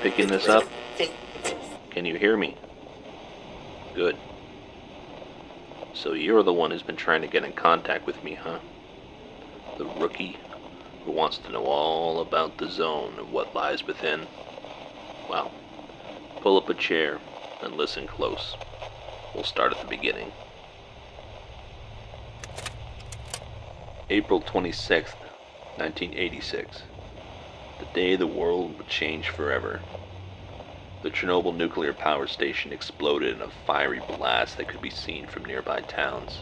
picking this up? Can you hear me? Good. So you're the one who's been trying to get in contact with me, huh? The rookie who wants to know all about the zone and what lies within? Well, pull up a chair and listen close. We'll start at the beginning. April 26th, 1986. The day the world would change forever. The Chernobyl nuclear power station exploded in a fiery blast that could be seen from nearby towns.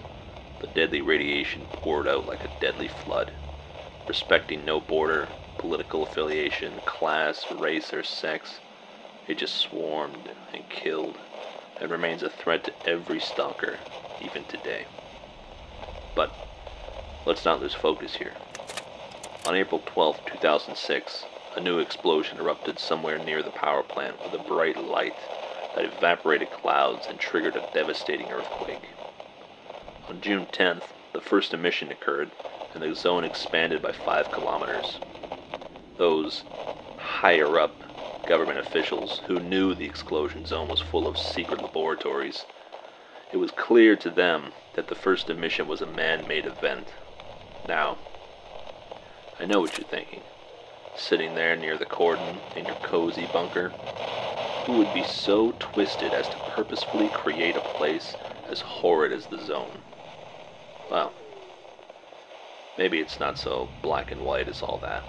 The deadly radiation poured out like a deadly flood, respecting no border, political affiliation, class, race, or sex. It just swarmed and killed, and remains a threat to every stalker, even today. But let's not lose focus here. On April 12, 2006, a new explosion erupted somewhere near the power plant with a bright light that evaporated clouds and triggered a devastating earthquake. On June 10th, the first emission occurred and the zone expanded by 5 kilometers. Those higher up government officials who knew the explosion zone was full of secret laboratories, it was clear to them that the first emission was a man made event. Now, I know what you're thinking sitting there near the cordon in your cozy bunker, who would be so twisted as to purposefully create a place as horrid as the zone? Well, maybe it's not so black and white as all that.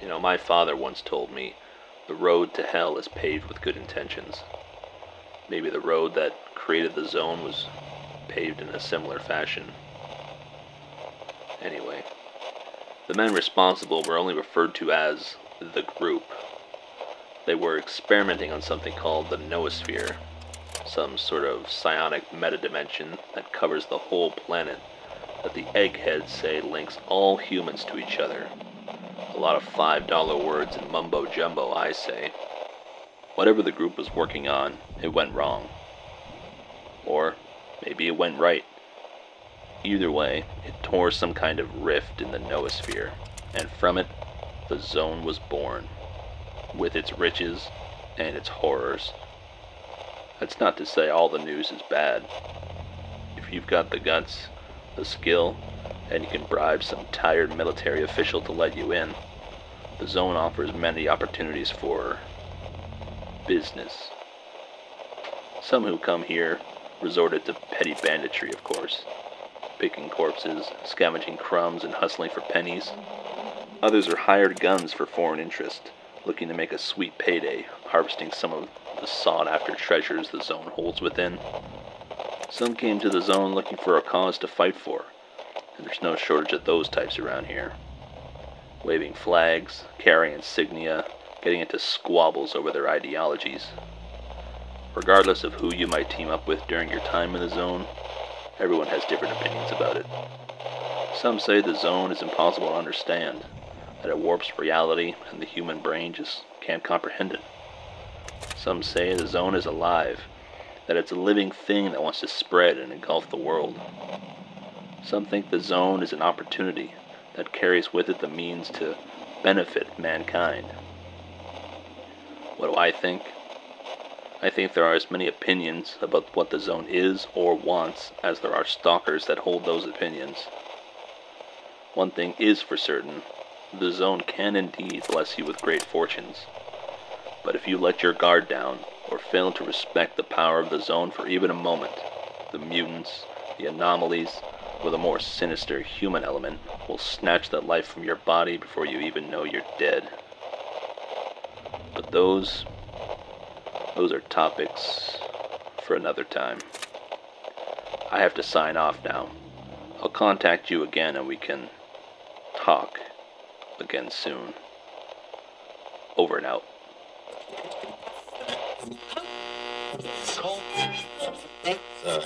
You know, my father once told me the road to hell is paved with good intentions. Maybe the road that created the zone was paved in a similar fashion. Anyway. The men responsible were only referred to as the group. They were experimenting on something called the noosphere, some sort of psionic metadimension that covers the whole planet that the eggheads say links all humans to each other. A lot of $5 words and mumbo jumbo, I say. Whatever the group was working on, it went wrong. Or maybe it went right. Either way, it tore some kind of rift in the noosphere, and from it, the zone was born, with its riches and its horrors. That's not to say all the news is bad. If you've got the guts, the skill, and you can bribe some tired military official to let you in, the zone offers many opportunities for business. Some who come here resorted to petty banditry, of course picking corpses, scavenging crumbs, and hustling for pennies. Others are hired guns for foreign interest, looking to make a sweet payday, harvesting some of the sought after treasures the zone holds within. Some came to the zone looking for a cause to fight for, and there's no shortage of those types around here. Waving flags, carrying insignia, getting into squabbles over their ideologies. Regardless of who you might team up with during your time in the zone, Everyone has different opinions about it. Some say the zone is impossible to understand, that it warps reality and the human brain just can't comprehend it. Some say the zone is alive, that it's a living thing that wants to spread and engulf the world. Some think the zone is an opportunity that carries with it the means to benefit mankind. What do I think? I think there are as many opinions about what the zone is or wants as there are stalkers that hold those opinions. One thing is for certain the zone can indeed bless you with great fortunes. But if you let your guard down, or fail to respect the power of the zone for even a moment, the mutants, the anomalies, or the more sinister human element will snatch that life from your body before you even know you're dead. But those those are topics for another time. I have to sign off now. I'll contact you again and we can talk again soon. Over and out. Uh,